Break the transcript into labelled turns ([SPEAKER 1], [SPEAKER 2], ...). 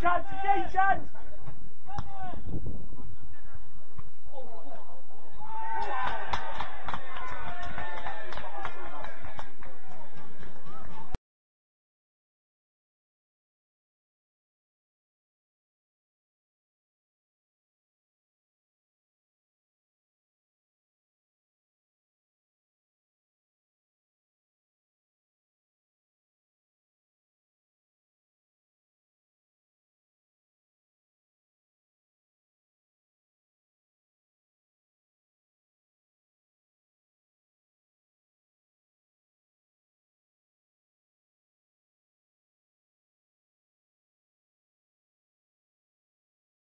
[SPEAKER 1] chance, yay chance!